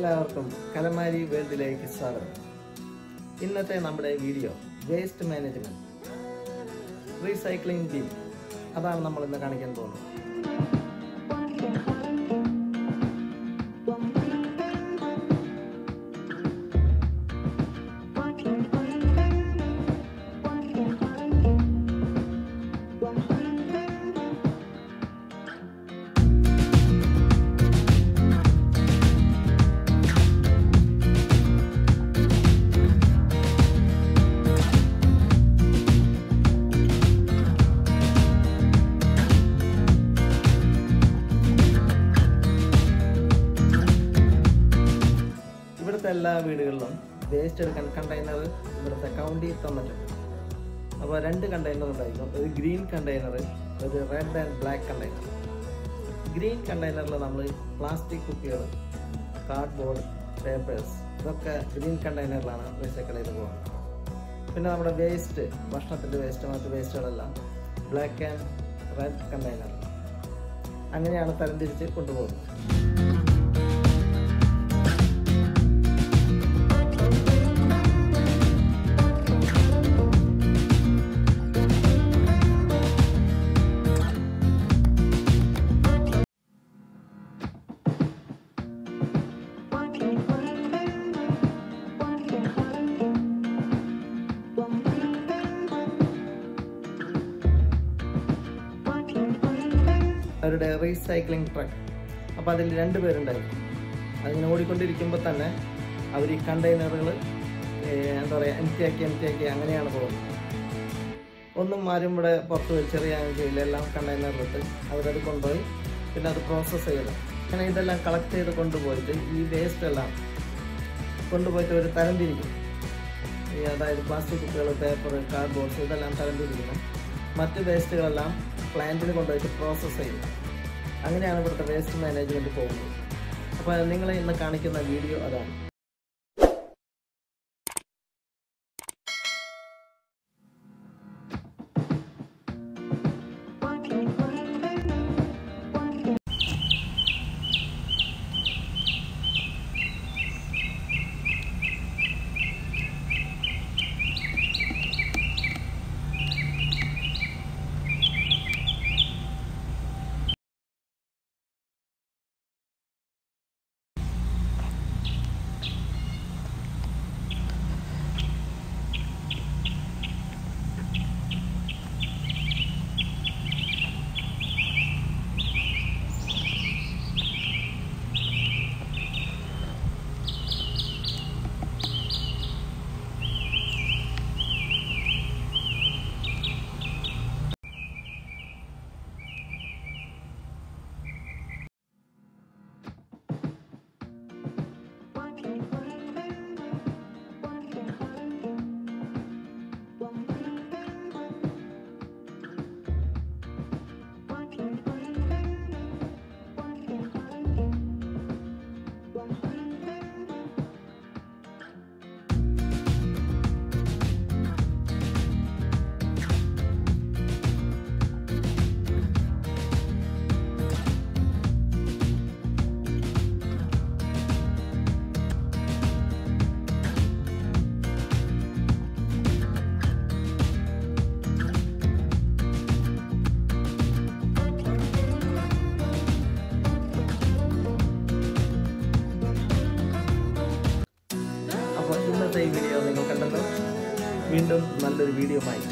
എല്ലാവർക്കും കലമാരി വേൾഡിലേക്ക് സ്വാഗതം. ഇന്നത്തെ നമ്മുടെ video waste management. Recycling bin അതാണ് നമ്മൾ ഇന്ന് കാണിക്കാൻ പോകുന്നത്. എല്ലാ വീടുകളിലും വേസ്റ്റ് എടുക്കാൻ കണ്ടെയ്നർ ഇവിടുത്തെ കൗണ്ടി തന്നിട്ടുണ്ട് അപ്പോൾ രണ്ട് കണ്ടെയ്നർ ഉണ്ടായിരിക്കും. ഒരു ഗ്രീൻ കണ്ടെയ്നർ ഒരു red and black container green കണ്ടെയ്നറിൽ നമ്മൾ പ്ലാസ്റ്റിക് കുപ്പികൾ കാർഡ്ബോർഡ് പേപ്പേഴ്സ് ഇതൊക്കെ ഗ്രീൻ കണ്ടെയ്നറിലാണ് വേസ്റ്റ് ചെയ്ത് പോകുന്നത് പിന്നെ നമ്മുടെ വേസ്റ്റ് ഭക്ഷണത്തിന്റെ വേസ്റ്റ് മറ്റ് വേസ്റ്റുകളെല്ലാം ബ്ലാക്ക് ആൻഡ് റെഡ് കണ്ടെയ്നർ അങ്ങനെയാണ് തരംതിരിച്ച് കൊണ്ടുപോകുന്നത്. അവരുടെ റീസൈക്ലിംഗ് ട്രക്ക് അപ്പോൾ അതിൽ രണ്ട് പേരുണ്ടായിരുന്നു അതിങ്ങനെ ഓടിക്കൊണ്ടിരിക്കുമ്പോൾ തന്നെ അവർ ഈ കണ്ടെയ്നറുകൾ എന്താ പറയുക എംറ്റിയാക്കി ആക്കി എം ടി ആക്കി അങ്ങനെയാണ് പോകുന്നത്. ഒന്നും ആരും ഇവിടെ പുറത്ത് ചെറിയ ചെയ്യില്ല. എല്ലാം കണ്ടെയ്നറിലിട്ട് അവരത് കൊണ്ടുപോയി പിന്നെ അത് പ്രോസസ്സ് ചെയ്ത് അങ്ങനെ ഇതെല്ലാം കളക്ട് ചെയ്ത് കൊണ്ടുപോയിട്ട് ഈ വേസ്റ്റ് എല്ലാം കൊണ്ടുപോയിട്ട് ഒരു തരംതിരിക്കും. ഈ അതായത് പ്ലാസ്റ്റിക് കുപ്പികൾ പേപ്പർ കാർഡ്ബോർഡ്സ് ഇതെല്ലാം തരംതിരിക്കുന്നു. മറ്റ് വേസ്റ്റുകളെല്ലാം പ്ലാന്റിൽ കൊണ്ടുപോയിട്ട് പ്രോസസ്സ് ചെയ്യും. അങ്ങനെയാണ് ഇവിടുത്തെ വേസ്റ്റ് മാനേജ്മെന്റ് പോകുന്നത്. അപ്പോൾ നിങ്ങളെ ഇന്ന് കാണിക്കുന്ന വീഡിയോ അതാണ്. ഇന്നത്തെ ഈ വീഡിയോ നിങ്ങൾ കണ്ടല്ലോ. വീണ്ടും നല്ലൊരു വീഡിയോ ആയി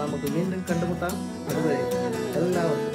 നമുക്ക് വീണ്ടും കണ്ടുമുട്ടാം. അതുവരെ എല്ലാവർക്കും